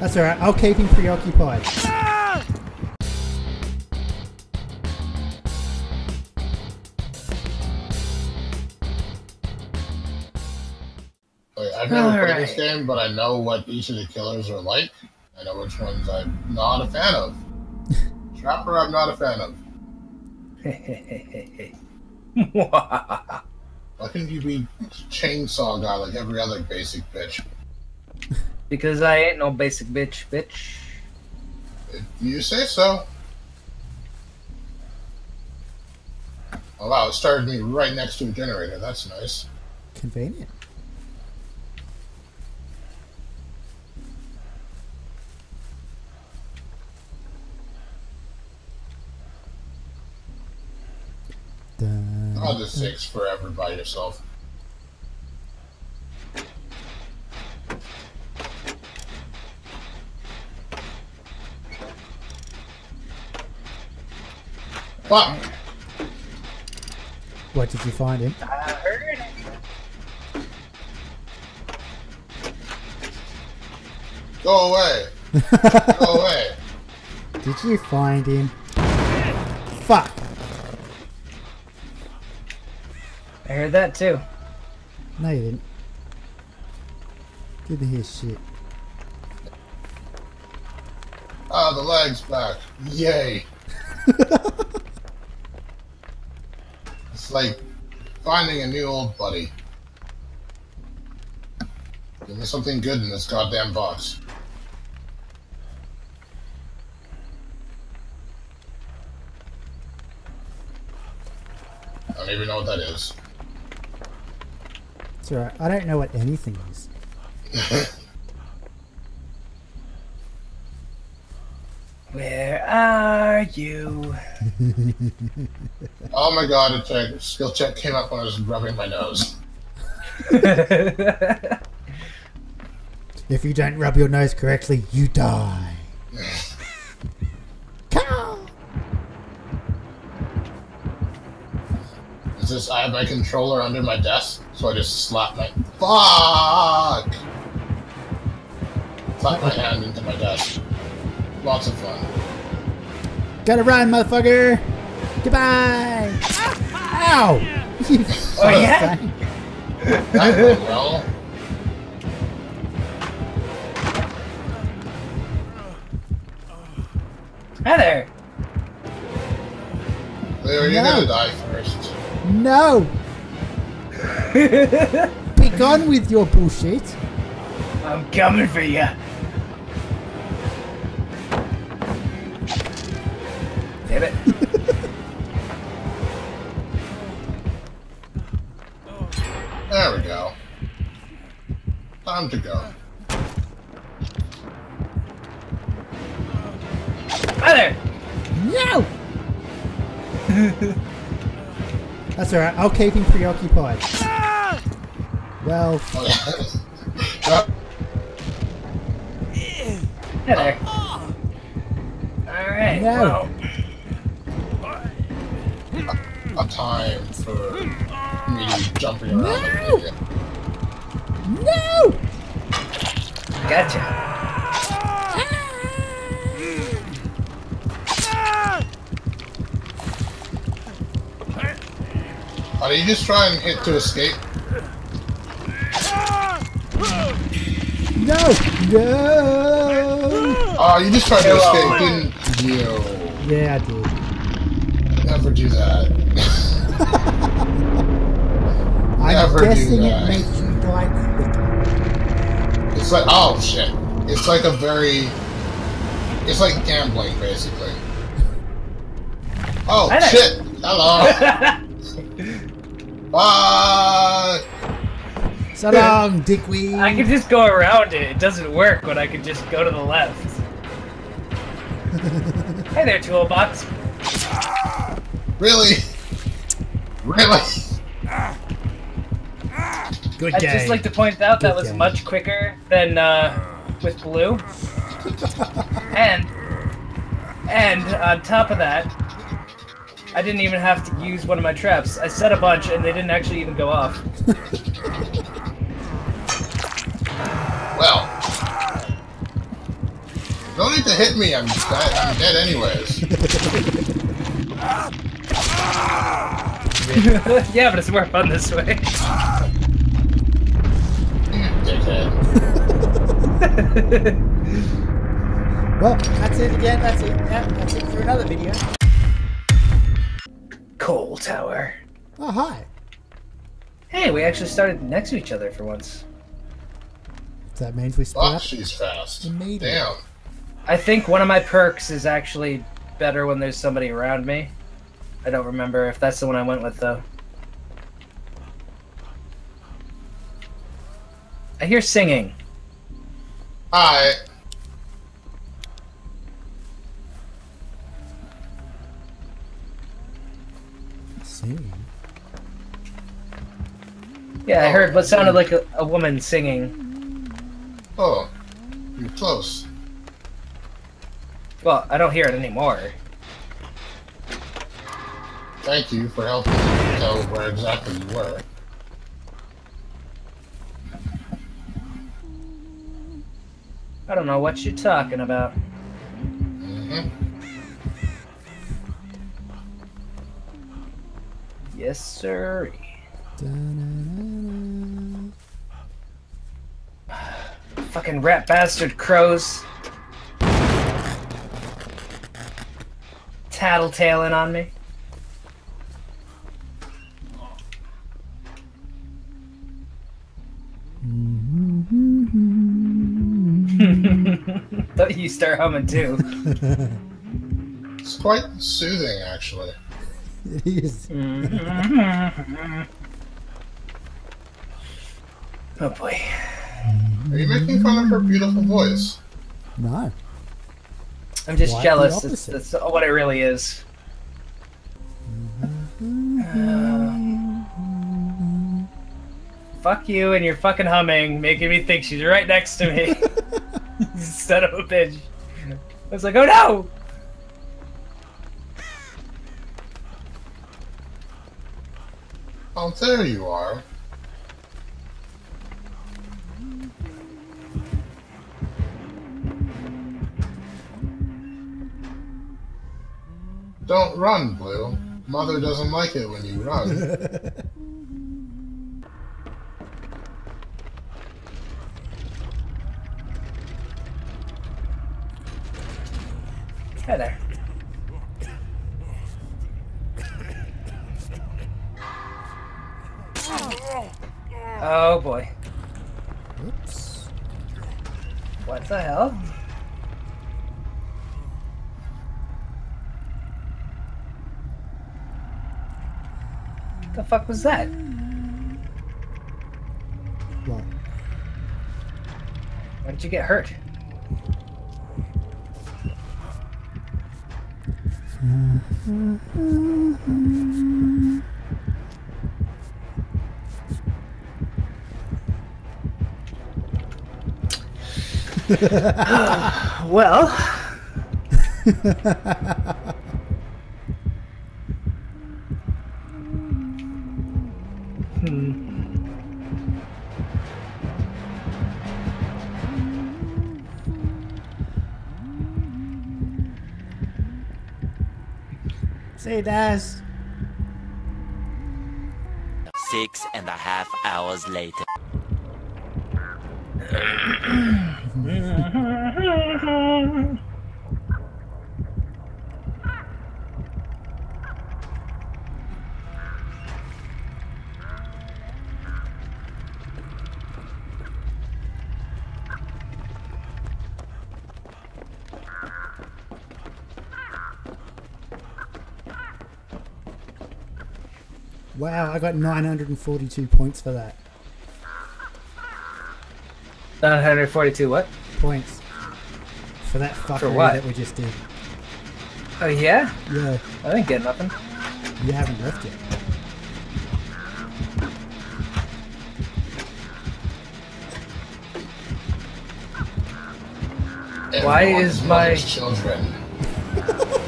That's alright, I'll keep him preoccupied. Like, I've never All played this game, but I know what each of the killers are like. I know which ones I'm not a fan of. Trapper, I'm not a fan of. Why couldn't you be chainsaw guy like every other basic bitch? Because I ain't no basic bitch, bitch. If you say so. Oh wow, it started me right next to a generator. That's nice. Convenient. I'll just six forever by yourself. Fuck! What did you find him? I heard it. Go away! Go away! Did you find him? Fuck! I heard that too. No, you didn't. Didn't hear shit. Ah, the leg's back. Yay! it's like finding a new old buddy. Give me something good in this goddamn box. I don't even know what that is. It's alright, I don't know what anything is. Where are you? Oh my god, a check, skill check came up when I was rubbing my nose. If you don't rub your nose correctly, you die. Cow! Is this, I have my controller under my desk, so I just slap my, fuck! Slap my hand into my desk. Lots of fun. Gotta run, motherfucker! Goodbye! Ow! You Oh, yeah? fucking- That went well. Hi there. Leo, you're No. gonna die first. No! Be gone with your bullshit. I'm coming for you. To go. Hi there. No! That's alright, I'll keep him preoccupied. Ah! Well, Oh, yeah. Hi there. Alright, No. well, a time for me jumping around like No! no! Gotcha. Are you just trying and hit to escape? No! No! Oh, you just tried to escape, didn't you? Yeah, I did. Never do that. I'm Never do guessing that. it makes you die quicker. It's like, oh shit. It's like a very. It's like gambling, basically. Oh Hi there. shit! Hello! Bye! So long, dickweed. I can just go around it. It doesn't work when I can just go to the left. hey there, toolbox. Really? Really? Good I'd game. just like to point out that Good was game. much quicker than uh, with blue. and and on top of that, I didn't even have to use one of my traps. I set a bunch and they didn't actually even go off. Well, Don't need to hit me. I'm dead. I'm dead anyways. yeah, but it's more fun this way. Dickhead. Well, that's it again. That's it. Yeah, that's it for another video. Coal Tower. Oh, hi. Hey, we actually started next to each other for once. Does that means we split Fuck, up? she's fast. We. Damn. I think one of my perks is actually better when there's somebody around me. I don't remember if that's the one I went with though. I hear singing. Hi. See. Yeah, I heard what sounded like a, a woman singing. Oh, you're close. Well, I don't hear it anymore. Thank you for helping me tell where exactly you were. I don't know what you're talking about. hmm Yes, sir. Fucking rat bastard crows. Tattletaling on me. you start humming too. It's quite soothing, actually. It is. oh boy. Are you making fun of her beautiful voice? No. I'm just Quite the jealous. That's, that's what it really is. Fuck you and your fucking humming, making me think she's right next to me. Son of a bitch. I was like, oh no! Oh, there you are. Don't run, Blue. Mother doesn't like it when you run. Hi there. Oh boy. Oops. What the hell? The fuck was that? What? Why did you get hurt? Well, You, Six and a half hours later. Wow, I got 942 points for that. 942 what? Points. For that fuckery what? that we just did. Oh yeah? Yeah, I didn't get nothing. you haven't left yet. Why is my- children?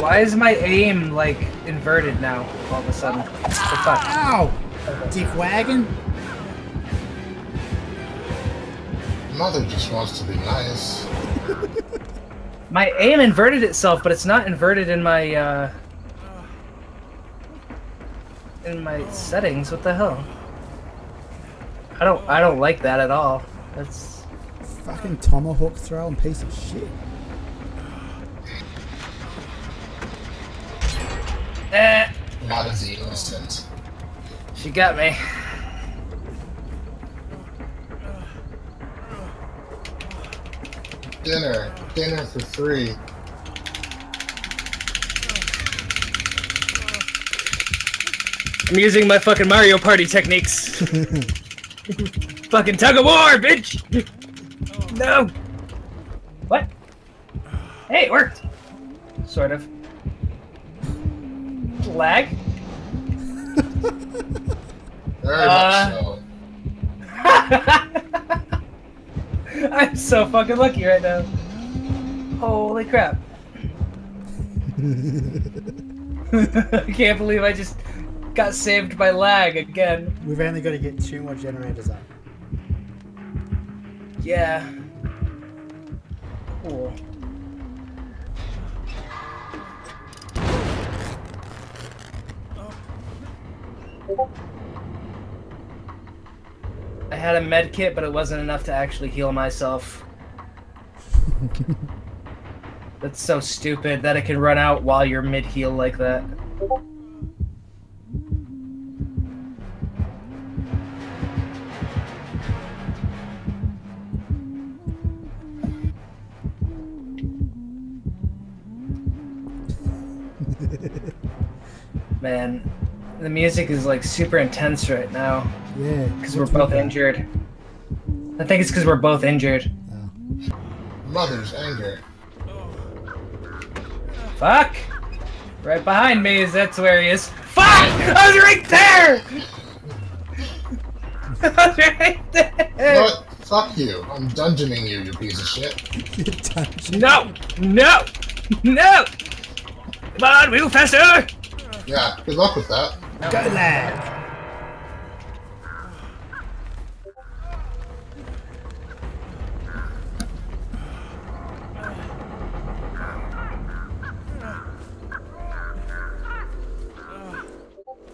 Why is my aim like inverted now all of a sudden? What the fuck? Ow! Dick wagon? Mother just wants to be nice. My aim inverted itself, but it's not inverted in my uh in my settings. What the hell? I don't I don't like that at all. That's Fucking tomahawk throwing piece of shit. Eh, Not as innocent. she got me. Dinner. Dinner for free. I'm using my fucking Mario Party techniques. fucking tug of war, bitch! No! What? Hey, it worked! Sort of. Lag? Very Uh, much so. I'm so fucking lucky right now. Holy crap. I can't believe I just got saved by lag again. We've only got to get two more generators up. Yeah. Cool. I had a med kit, but it wasn't enough to actually heal myself. That's so stupid that it can run out while you're mid heal like that. Man, the music is like super intense right now Yeah. because we're both injured. I think it's because we're both injured. Oh. Mother's anger. Fuck! Right behind me is that's where he is. Fuck! I was right there! I was right You know there! what? Fuck you. I'm dungeoning you, you piece of shit. No! No! No! Come on, we move faster! Yeah, good luck with that. Go lag.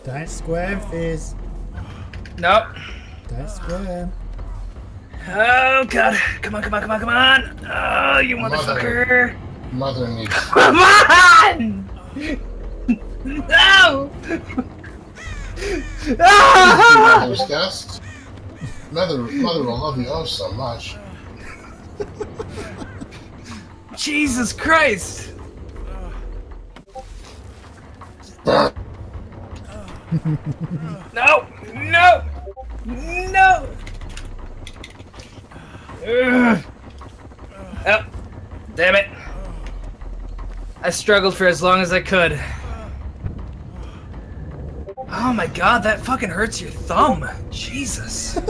Don't squirm, Fizz. Nope. Don't squirm. Oh god. Come on, come on, come on, come on! Oh, you motherfucker! Mother needs. Come on! No! Mother's guest. Mother, mother will love you oh so much. Jesus Christ! No! No! No! Ugh. Oh, damn it. I struggled for as long as I could. Oh my god, that fucking hurts your thumb. Jesus. Oh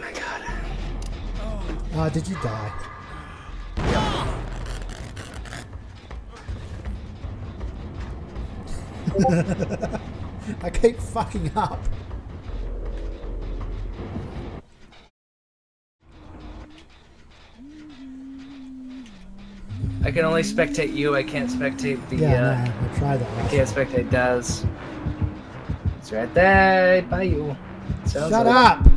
my god. Oh, did you die? I keep fucking up. Can only spectate you, I can't spectate the, Yeah, uh, no, I tried that. I last can't spectate Daz. It's right there by you. Sounds Shut like- up!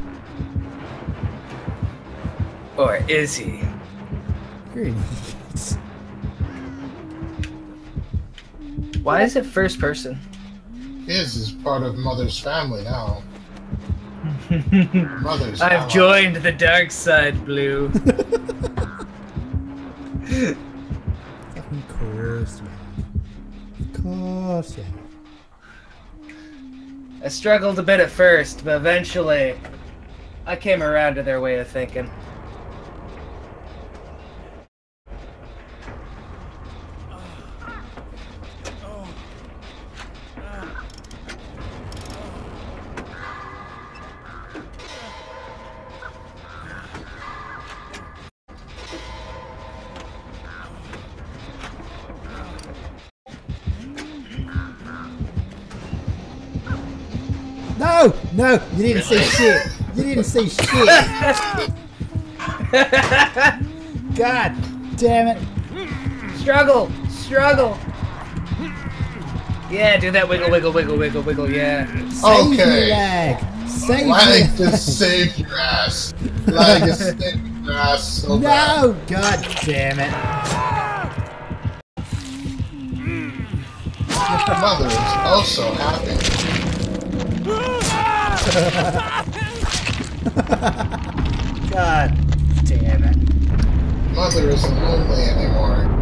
Or is he? You're an. Why is it first person? His is part of Mother's family now. Mother's. I've ally. joined the dark side, Blue. I struggled a bit at first, but eventually I came around to their way of thinking. No, no, you didn't see shit. You didn't see shit. God damn it. struggle, struggle. Yeah, do that wiggle, wiggle, wiggle, wiggle, wiggle. Yeah. Save me, Okay. lag. Save Lag me. just saved your ass. Lag just saved your ass so bad. No, God damn it. Your mother is also happy. God damn it. Mother isn't lonely anymore.